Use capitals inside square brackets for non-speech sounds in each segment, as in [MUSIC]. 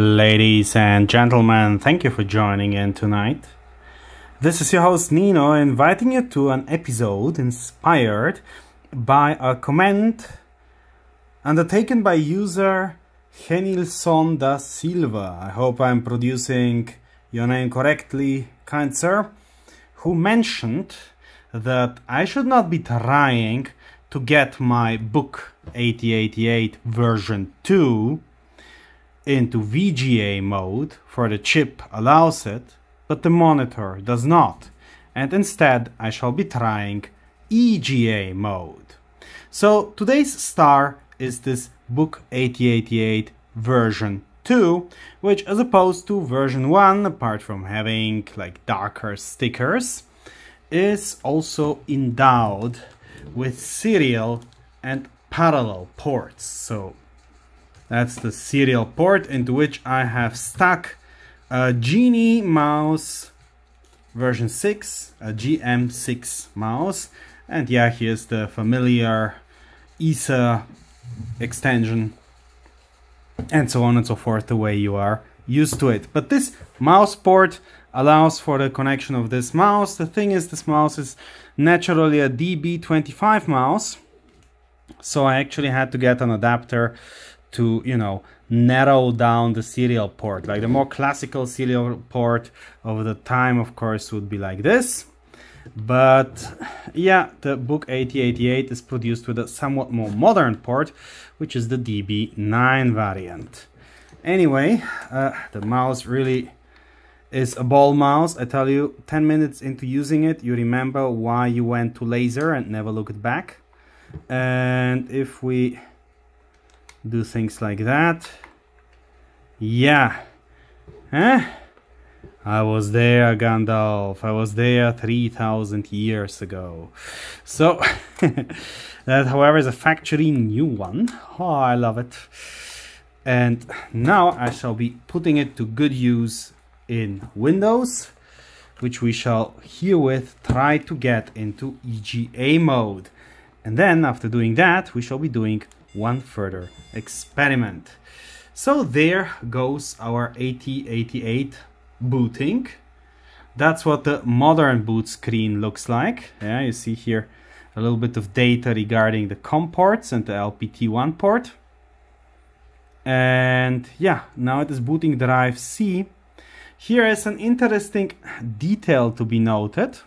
Ladies and gentlemen, thank you for joining in tonight. This is your host Nino inviting you to an episode inspired by a comment undertaken by user Genilson da Silva. I hope I'm producing your name correctly, kind sir, who mentioned that I should not be trying to get my book 8088 version 2 into VGA mode for the chip allows it, but the monitor does not. And instead I shall be trying EGA mode. So today's star is this book 8088 version 2, which as opposed to version 1, apart from having like darker stickers, is also endowed with serial and parallel ports. So that's the serial port into which I have stuck a Genius mouse version 6, a GM6 mouse. And yeah, here's the familiar ESA extension and so on and so forth the way you are used to it. But this mouse port allows for the connection of this mouse. The thing is this mouse is naturally a DB25 mouse so I actually had to get an adapter to you know narrow down the serial port. Like the more classical serial port of the time of course would be like this. But yeah the book 8088 is produced with a somewhat more modern port which is the db9 variant. Anyway uh, the mouse really is a ball mouse. I tell you 10 minutes into using it you remember why you went to laser and never looked back. And if we do things like that. Yeah. Huh? I was there Gandalf. I was there 3000 years ago. So [LAUGHS] that however is a factory new one. Oh I love it. And now I shall be putting it to good use in Windows which we shall herewith try to get into EGA mode. And then after doing that, we shall be doing one further experiment. So there goes our 8088 booting. That's what the modern boot screen looks like. Yeah, you see here a little bit of data regarding the COM ports and the LPT1 port. And yeah, now it is booting drive C. Here is an interesting detail to be noted.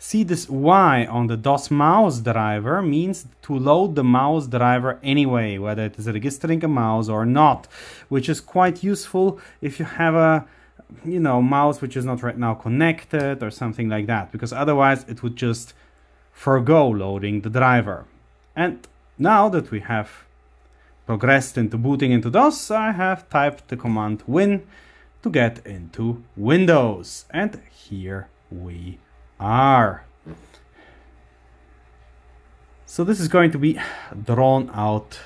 See this Y on the DOS mouse driver means to load the mouse driver anyway, whether it is registering a mouse or not, which is quite useful if you have a you know mouse which is not right now connected or something like that, because otherwise it would just forego loading the driver. And now that we have progressed into booting into DOS, I have typed the command win to get into Windows. And here we R. So this is going to be drawn out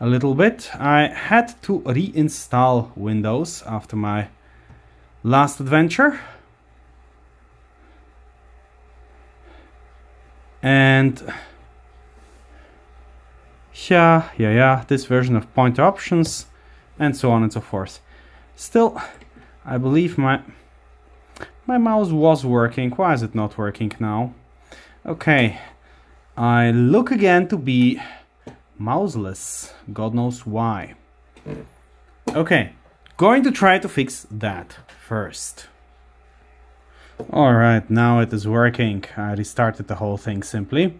a little bit. I had to reinstall Windows after my last adventure. And yeah, yeah, yeah, this version of pointer options and so on and so forth. Still, I believe my my mouse was working. Why is it not working now? Okay. I look again to be mouseless. God knows why. Okay. Going to try to fix that first. Alright, now it is working. I restarted the whole thing simply.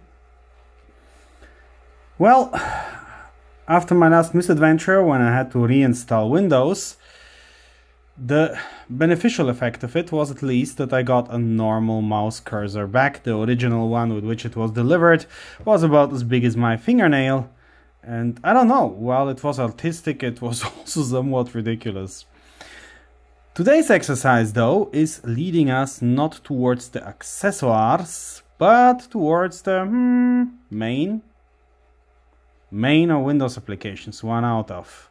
Well, [SIGHS] after my last misadventure when I had to reinstall Windows, the beneficial effect of it was at least that I got a normal mouse cursor back. The original one with which it was delivered was about as big as my fingernail. And I don't know, while it was artistic, it was [LAUGHS] also somewhat ridiculous. Today's exercise, though, is leading us not towards the accessoires, but towards the hmm, main. Main or Windows applications, one out of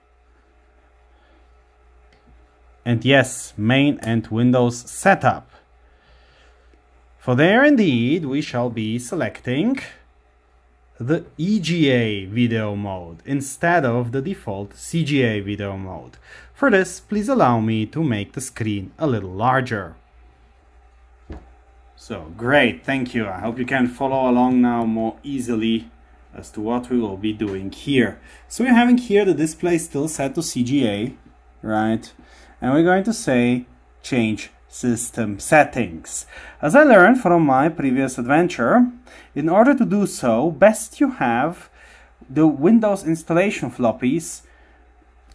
and yes, main and Windows setup. For there indeed we shall be selecting the EGA video mode instead of the default CGA video mode. For this, please allow me to make the screen a little larger. So, great, thank you. I hope you can follow along now more easily as to what we will be doing here. So we're having here the display still set to CGA, right? And we're going to say change system settings. As I learned from my previous adventure, in order to do so, best you have the Windows installation floppies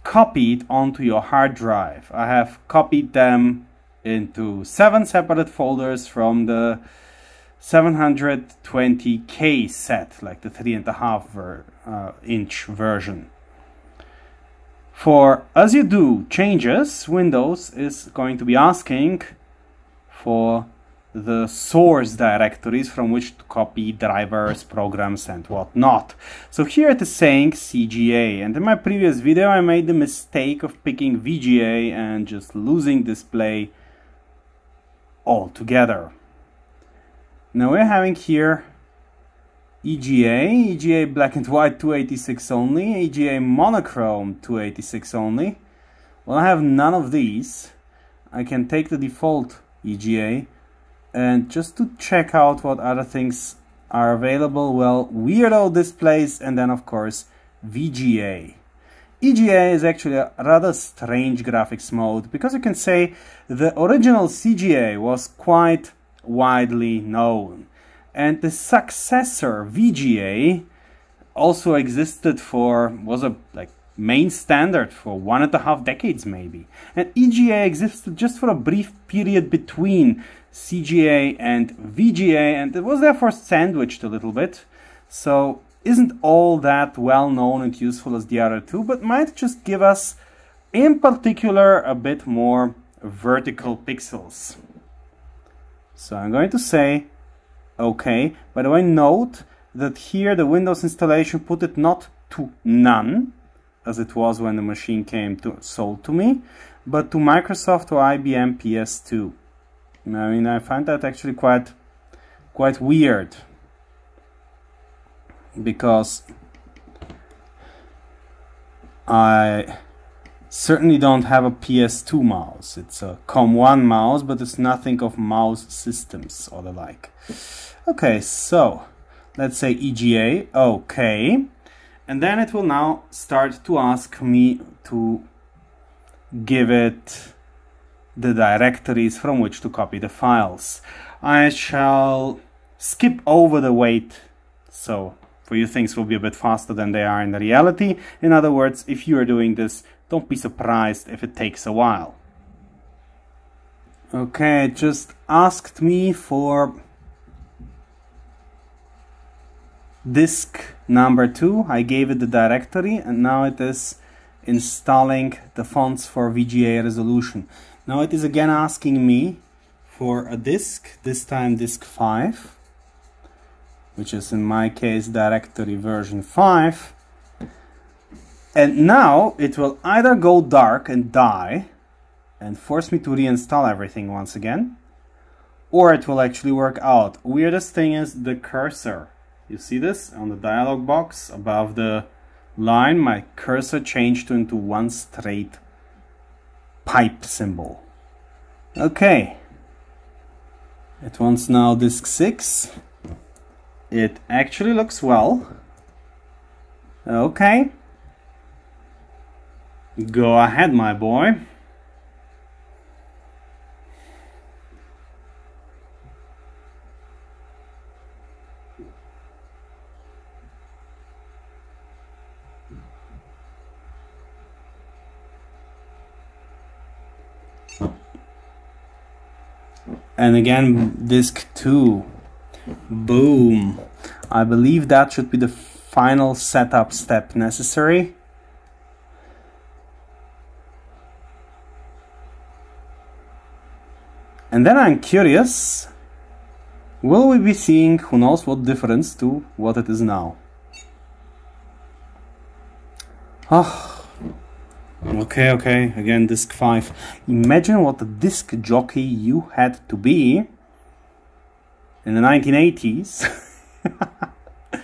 copied onto your hard drive. I have copied them into seven separate folders from the 720k set, like the three and a half ver uh, inch version. For as you do changes, Windows is going to be asking for the source directories from which to copy drivers, programs, and whatnot. So here it is saying CGA, and in my previous video I made the mistake of picking VGA and just losing display altogether. Now we're having here EGA, EGA black and white 286 only, EGA monochrome 286 only. Well, I have none of these. I can take the default EGA and just to check out what other things are available, well, weirdo displays and then of course VGA. EGA is actually a rather strange graphics mode because you can say the original CGA was quite widely known. And the successor VGA also existed for was a like main standard for one and a half decades maybe. And EGA existed just for a brief period between CGA and VGA and it was therefore sandwiched a little bit. So isn't all that well known and useful as the other two, but might just give us in particular a bit more vertical pixels. So I'm going to say OK. By the way, note that here the Windows installation put it not to none, as it was when the machine came to sold to me, but to Microsoft or IBM PS2. I mean, I find that actually quite quite weird because I certainly don't have a PS2 mouse. It's a COM1 mouse, but it's nothing of mouse systems or the like. Okay, so let's say EGA, okay. And then it will now start to ask me to give it the directories from which to copy the files. I shall skip over the wait, so for you things will be a bit faster than they are in the reality. In other words, if you are doing this don't be surprised if it takes a while. Okay, just asked me for disk number 2. I gave it the directory and now it is installing the fonts for VGA resolution. Now it is again asking me for a disk, this time disk 5, which is in my case directory version 5. And now it will either go dark and die and force me to reinstall everything once again, or it will actually work out. Weirdest thing is the cursor. You see this on the dialog box above the line? My cursor changed into one straight pipe symbol. Okay. It wants now disk 6. It actually looks well. Okay. Go ahead, my boy. and again disk 2 boom. I believe that should be the final setup step necessary And then I'm curious, will we be seeing who knows what difference to what it is now? Oh, okay, okay, again disk 5. Imagine what a disc jockey you had to be in the 1980s [LAUGHS]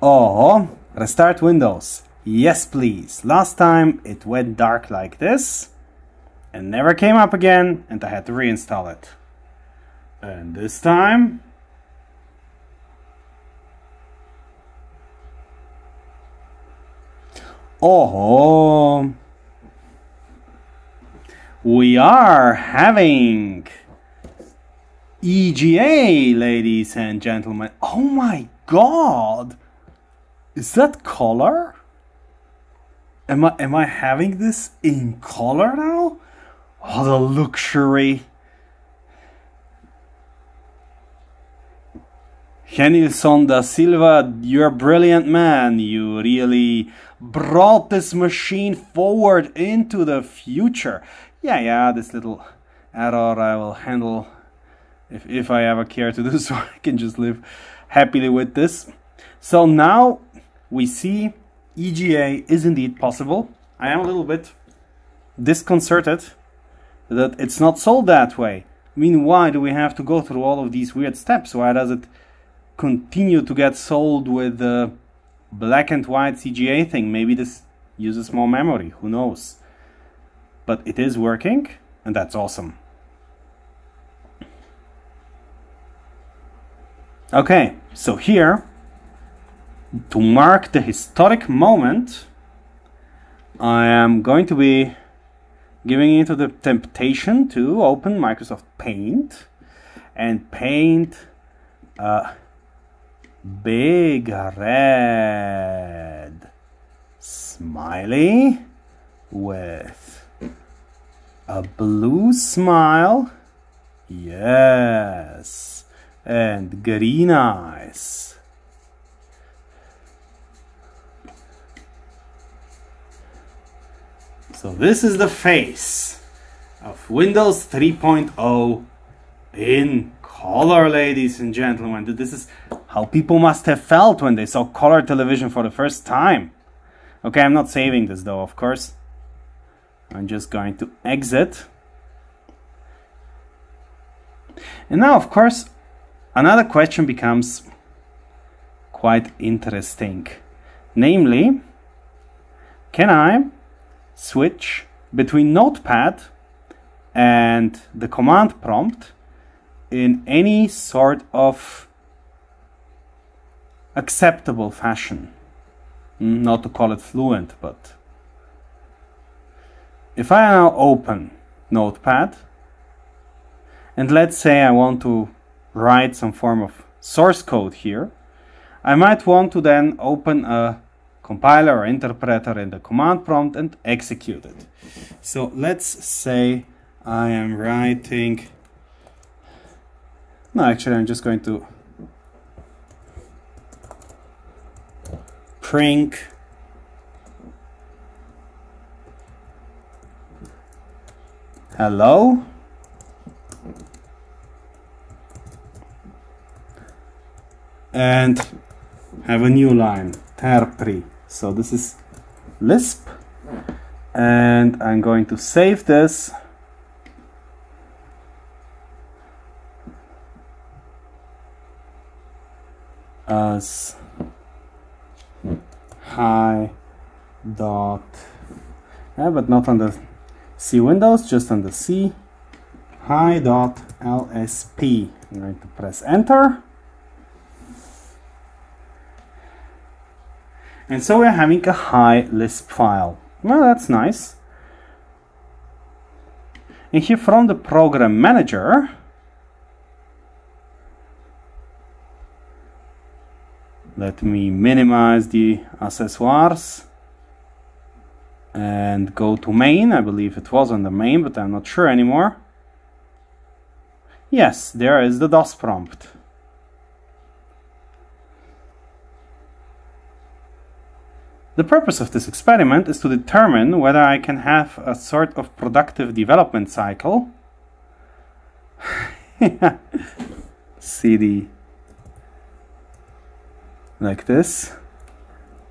or restart Windows. Yes, please. Last time it went dark like this and never came up again and I had to reinstall it. And this time Oh, we are having EGA, ladies and gentlemen. Oh my god! Is that color? Am I am I having this in color now? Oh, the luxury. Genilson da Silva, you're a brilliant man. You really brought this machine forward into the future. Yeah, yeah, this little error I will handle if, if I ever care to do [LAUGHS] so. I can just live happily with this. So now we see EGA is indeed possible. I am a little bit disconcerted that it's not sold that way. I mean, why do we have to go through all of these weird steps? Why does it continue to get sold with the black and white CGA thing? Maybe this uses more memory, who knows? But it is working, and that's awesome. Okay, so here to mark the historic moment, I am going to be giving into the temptation to open Microsoft Paint and paint a big red smiley with a blue smile. Yes, and green eyes. So this is the face of Windows 3.0 in color, ladies and gentlemen. This is how people must have felt when they saw color television for the first time. Okay, I'm not saving this though, of course. I'm just going to exit. And now, of course, another question becomes quite interesting. Namely, can I switch between Notepad and the command prompt in any sort of acceptable fashion. Hmm, not to call it fluent, but if I now open Notepad and let's say I want to write some form of source code here, I might want to then open a compiler or interpreter in the command prompt and execute it. So let's say I am writing, no actually I'm just going to princ hello and have a new line terpri so this is Lisp. And I'm going to save this. As hi dot yeah, but not on the C Windows, just on the C. Hi dot LSP. I'm going to press enter And so we're having a high Lisp file. Well, that's nice. And here from the program manager, let me minimize the accessoires and go to main. I believe it was on the main, but I'm not sure anymore. Yes, there is the DOS prompt. The purpose of this experiment is to determine whether I can have a sort of productive development cycle. [LAUGHS] CD like this.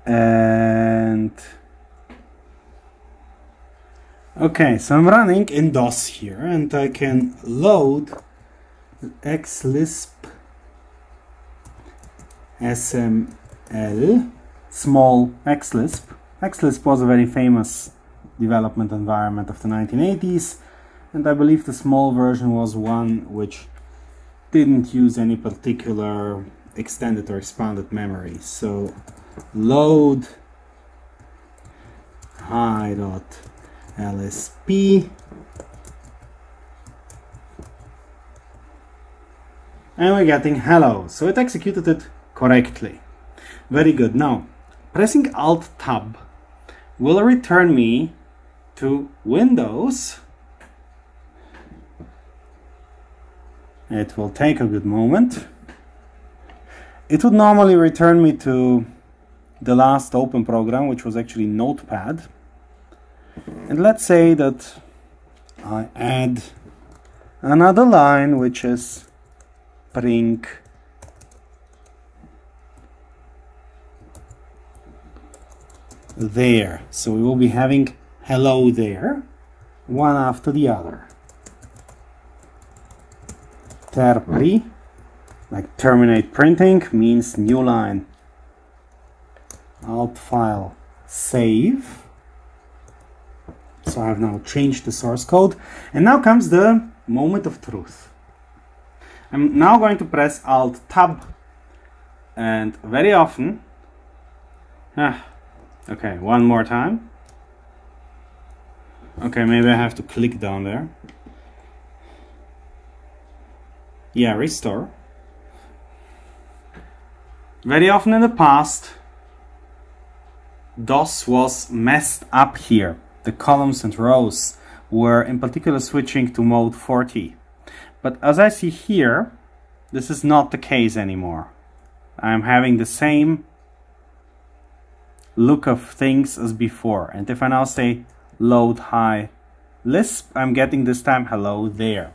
And okay so I'm running in DOS here and I can load xlisp sm L, small XLisp. XLisp was a very famous development environment of the 1980s, and I believe the small version was one which didn't use any particular extended or expanded memory. So load hi dot lsp and we're getting hello. So it executed it correctly. Very good. Now, pressing Alt Tab will return me to Windows. It will take a good moment. It would normally return me to the last open program, which was actually Notepad. And let's say that I add another line, which is bring there. So we will be having hello there, one after the other. Terpri, like terminate printing, means new line. Alt file, save. So I've now changed the source code. And now comes the moment of truth. I'm now going to press Alt Tab and very often, ah, okay, one more time. Okay, maybe I have to click down there. Yeah, restore. Very often in the past, DOS was messed up here. The columns and rows were in particular switching to mode 40. But as I see here, this is not the case anymore. I'm having the same look of things as before. And if I now say load high Lisp, I'm getting this time hello there.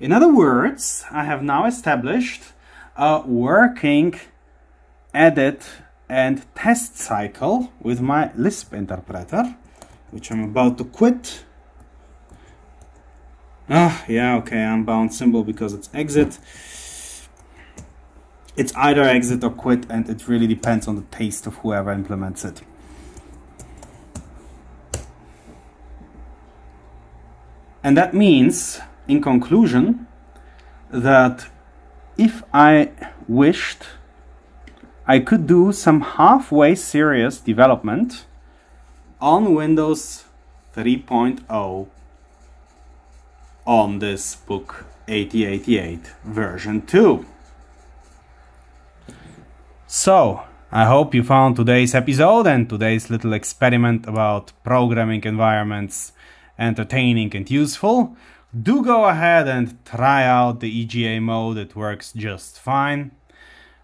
In other words, I have now established a working edit and test cycle with my Lisp interpreter, which I'm about to quit Ah, yeah, okay, unbound symbol because it's exit. It's either exit or quit and it really depends on the taste of whoever implements it. And that means, in conclusion, that if I wished, I could do some halfway serious development on Windows 3.0 on this book 8088 version 2. So, I hope you found today's episode and today's little experiment about programming environments entertaining and useful. Do go ahead and try out the EGA mode, it works just fine.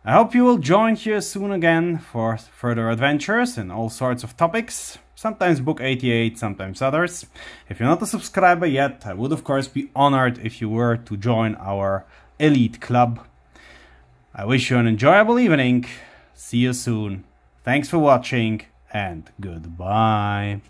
I hope you will join here soon again for further adventures and all sorts of topics sometimes book 88, sometimes others. If you're not a subscriber yet, I would of course be honored if you were to join our elite club. I wish you an enjoyable evening. See you soon. Thanks for watching and goodbye.